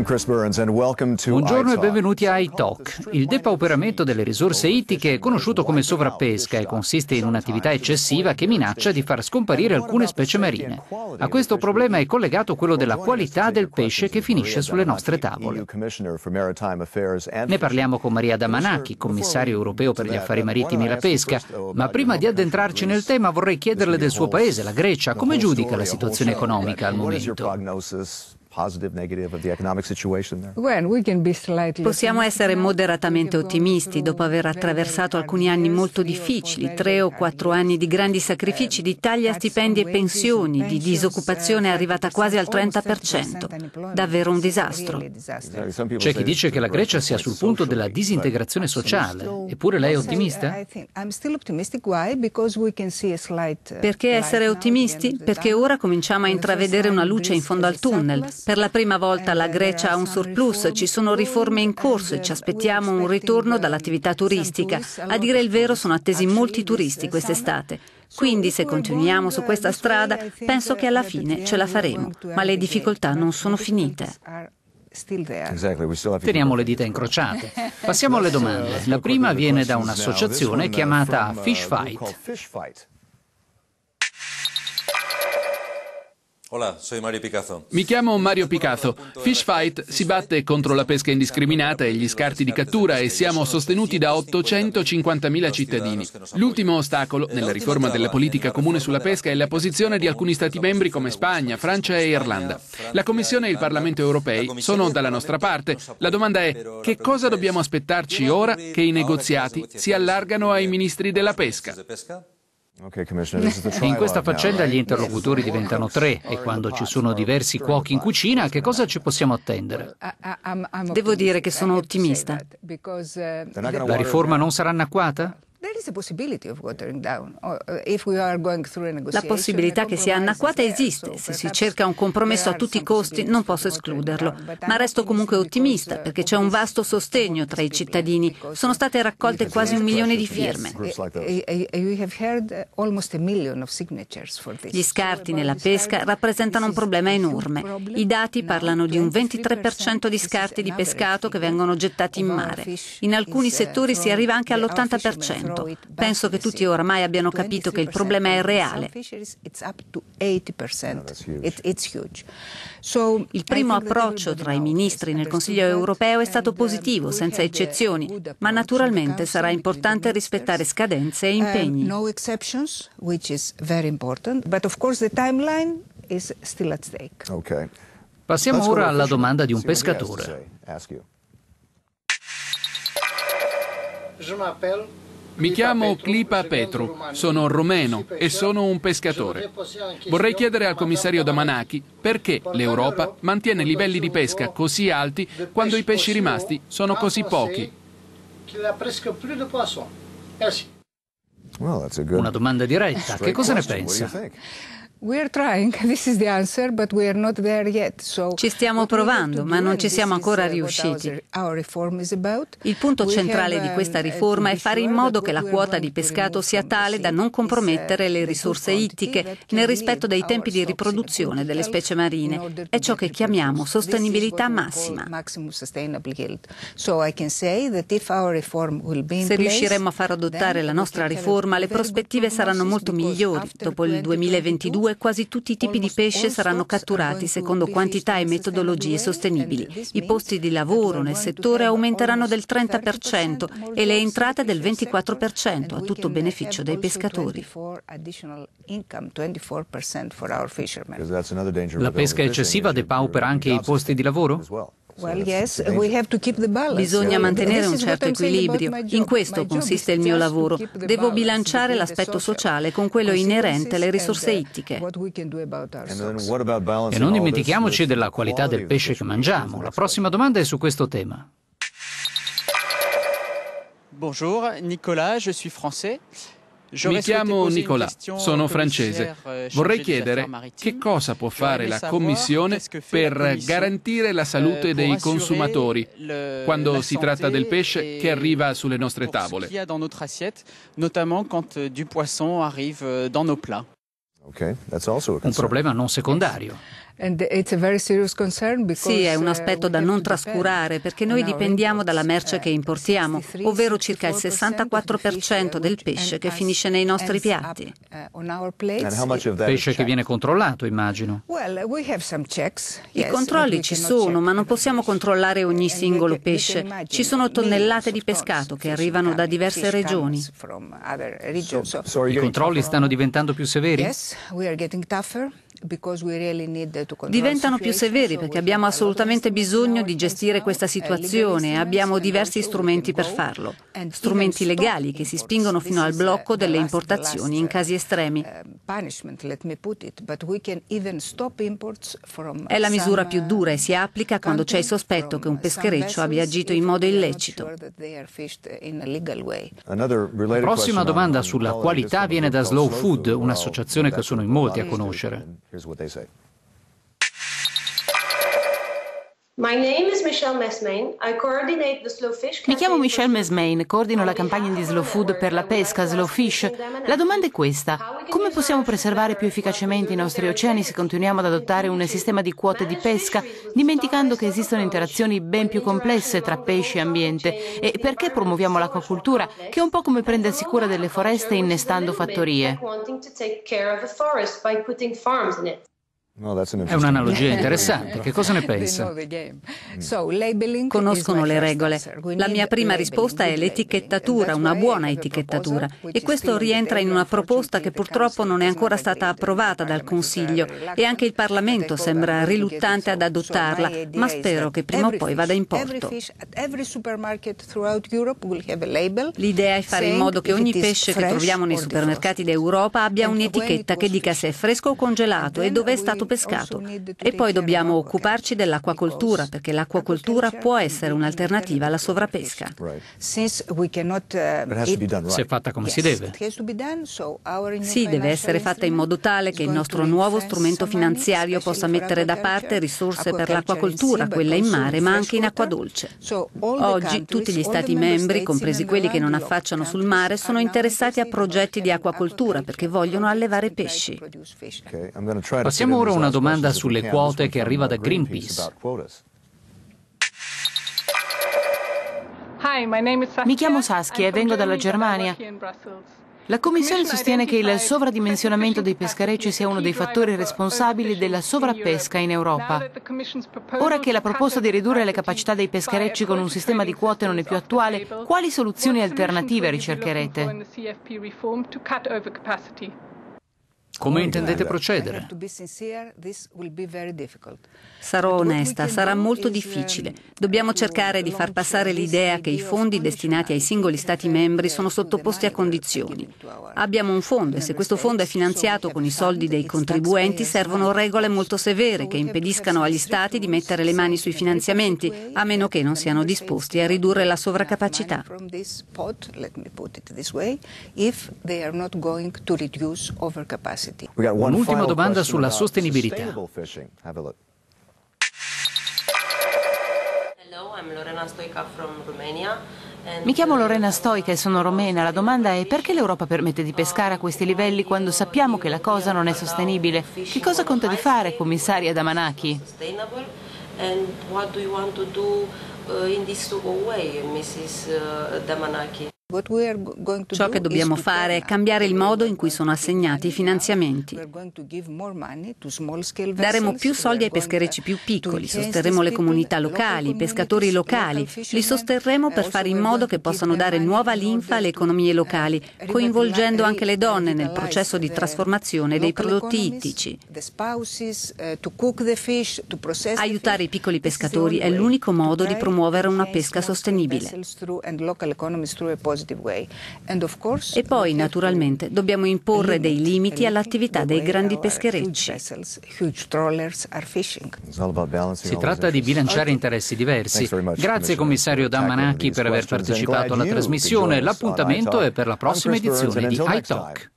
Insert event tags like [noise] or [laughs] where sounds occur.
Buongiorno e benvenuti a iTalk. Il depauperamento delle risorse ittiche è conosciuto come sovrappesca e consiste in un'attività eccessiva che minaccia di far scomparire alcune specie marine. A questo problema è collegato quello della qualità del pesce che finisce sulle nostre tavole. Ne parliamo con Maria Damanaki, commissario europeo per gli affari marittimi e la pesca, ma prima di addentrarci nel tema vorrei chiederle del suo paese, la Grecia, come giudica la situazione economica al momento? Possiamo essere moderatamente ottimisti dopo aver attraversato alcuni anni molto difficili, tre o quattro anni di grandi sacrifici, di tagli a stipendi e pensioni, di disoccupazione arrivata quasi al 30%. Davvero un disastro. C'è chi dice che la Grecia sia sul punto della disintegrazione sociale, eppure lei è ottimista? Perché essere ottimisti? Perché ora cominciamo a intravedere una luce in fondo al tunnel. Per la prima volta la Grecia ha un surplus, ci sono riforme in corso e ci aspettiamo un ritorno dall'attività turistica. A dire il vero sono attesi molti turisti quest'estate. Quindi se continuiamo su questa strada penso che alla fine ce la faremo, ma le difficoltà non sono finite. Teniamo le dita incrociate. [laughs] Passiamo alle domande. La prima viene da un'associazione chiamata Fish Fight. Hola, soy Mario Picasso. Mi chiamo Mario Picasso. Fish Fight si batte contro la pesca indiscriminata e gli scarti di cattura e siamo sostenuti da 850.000 cittadini. L'ultimo ostacolo nella riforma della politica comune sulla pesca è la posizione di alcuni Stati membri come Spagna, Francia e Irlanda. La Commissione e il Parlamento europei sono dalla nostra parte. La domanda è che cosa dobbiamo aspettarci ora che i negoziati si allargano ai ministri della pesca? [laughs] In questa faccenda gli interlocutori diventano tre e quando ci sono diversi cuochi in cucina, che cosa ci possiamo attendere? Devo dire che sono ottimista. La riforma non sarà anacquata? La possibilità che sia anacquata esiste. Se si cerca un compromesso a tutti i costi, non posso escluderlo. Ma resto comunque ottimista perché c'è un vasto sostegno tra i cittadini. Sono state raccolte quasi un milione di firme. Gli scarti nella pesca rappresentano un problema enorme. I dati parlano di un 23% di scarti di pescato che vengono gettati in mare. In alcuni settori si arriva anche all'80%. Penso che tutti oramai abbiano capito che il problema è reale. Il primo approccio tra i ministri nel Consiglio europeo è stato positivo, senza eccezioni, ma naturalmente sarà importante rispettare scadenze e impegni. Passiamo ora alla domanda di un pescatore. Je m'appelle mi chiamo Clipa Petru, sono romeno e sono un pescatore. Vorrei chiedere al commissario Damanaki perché l'Europa mantiene livelli di pesca così alti quando i pesci rimasti sono così pochi. Una domanda diretta, che cosa ne pensa? [laughs] Ci stiamo provando, ma non ci siamo ancora riusciti. Il punto centrale di questa riforma è fare in modo che la quota di pescato sia tale da non compromettere le risorse ittiche nel rispetto dei tempi di riproduzione delle specie marine. È ciò che chiamiamo sostenibilità massima. Se riusciremo a far adottare la nostra riforma, le prospettive saranno molto migliori. Dopo il 2022 2022 quasi tutti i tipi di pesce saranno catturati secondo quantità e metodologie sostenibili. I posti di lavoro nel settore aumenteranno del 30% e le entrate del 24%, a tutto beneficio dei pescatori. La pesca eccessiva depaupera anche i posti di lavoro? Bisogna mantenere un certo equilibrio. In questo consiste il mio lavoro. Devo bilanciare l'aspetto sociale con quello inerente alle risorse ittiche. E non dimentichiamoci della qualità del pesce che mangiamo. La prossima domanda è su questo tema. Bonjour, Nicolas, je suis français. Mi chiamo Nicolas, sono francese. Euh, Vorrei chiedere che cosa può fare la Commissione per garantire la salute euh, dei consumatori quando si tratta del pesce che arriva sulle nostre tavole. euh. Un problema non secondario. Sì, è un uh, aspetto da non trascurare perché noi dipendiamo dalla merce uh, che importiamo, ovvero circa il 64% del pesce che finisce nei nostri piatti. Pesce che viene controllato, immagino. I controlli ci sono, ma non possiamo controllare ogni singolo pesce. Ci sono tonnellate di pescato che arrivano da diverse regioni. I controlli stanno diventando più severi? Diventano più severi perché abbiamo assolutamente bisogno di gestire questa situazione e abbiamo diversi strumenti per farlo. Strumenti legali che si spingono fino al blocco delle importazioni in casi estremi. È la misura più dura e si applica quando c'è il sospetto che un peschereccio abbia agito in modo illecito. La prossima domanda sulla qualità viene da Slow Food, un'associazione che sono in molti a conoscere. Here's what they say. Mi chiamo Michelle Mesmain, coordino la campagna di Slow Food per la pesca Slow Fish. La domanda è questa: come possiamo preservare più efficacemente i nostri oceani se continuiamo ad adottare un sistema di quote di pesca, dimenticando che esistono interazioni ben più complesse tra pesci e ambiente? E perché promuoviamo l'acquacultura, che è un po' come prendersi cura delle foreste innestando fattorie? È un'analogia interessante. Che cosa ne pensa? Conoscono le regole. La mia prima risposta è l'etichettatura, una buona etichettatura. E questo rientra in una proposta che purtroppo non è ancora stata approvata dal Consiglio e anche il Parlamento sembra riluttante ad adottarla, ma spero che prima o poi vada in porto. L'idea è fare in modo che ogni pesce che troviamo nei supermercati d'Europa abbia un'etichetta che dica se è fresco o congelato e dove è stato pescato. E poi dobbiamo occuparci dell'acquacoltura, perché l'acquacoltura può essere un'alternativa alla sovrapesca. Se è fatta come si deve. Sì, deve essere fatta in modo tale che il nostro nuovo strumento finanziario possa mettere da parte risorse per l'acquacoltura, quella in mare, ma anche in acqua dolce. Oggi tutti gli Stati membri, compresi quelli che non affacciano sul mare, sono interessati a progetti di acquacoltura perché vogliono allevare pesci. Passiamo ora una domanda sulle quote che arriva da Greenpeace. Mi chiamo Saskia e vengo dalla Germania. La Commissione sostiene che il sovradimensionamento dei pescherecci sia uno dei fattori responsabili della sovrappesca in Europa. Ora che la proposta di ridurre le capacità dei pescherecci con un sistema di quote non è più attuale, quali soluzioni alternative ricercherete? Come intendete procedere? Sarò onesta, sarà molto difficile. Dobbiamo cercare di far passare l'idea che i fondi destinati ai singoli Stati membri sono sottoposti a condizioni. Abbiamo un fondo e se questo fondo è finanziato con i soldi dei contribuenti servono regole molto severe che impediscano agli Stati di mettere le mani sui finanziamenti, a meno che non siano disposti a ridurre la sovracapacità. Un'ultima domanda sulla sostenibilità. Mi chiamo Lorena Stoica e sono romena. La domanda è perché l'Europa permette di pescare a questi livelli quando sappiamo che la cosa non è sostenibile? Che cosa conta di fare, commissaria Damanaki? Uh, in this way, Mrs. Uh, Damanaki? Ciò che dobbiamo fare è cambiare il modo in cui sono assegnati i finanziamenti. Daremo più soldi ai pescherecci più piccoli, sosterremo le comunità locali, i pescatori locali, li sosterremo per fare in modo che possano dare nuova linfa alle economie locali, coinvolgendo anche le donne nel processo di trasformazione dei prodotti ittici. Aiutare i piccoli pescatori è l'unico modo di promuovere una pesca sostenibile. E poi, naturalmente, dobbiamo imporre dei limiti all'attività dei grandi pescherecci. Si tratta di bilanciare interessi diversi. Grazie commissario Damanaki per aver partecipato alla trasmissione. L'appuntamento è per la prossima edizione di iTalk.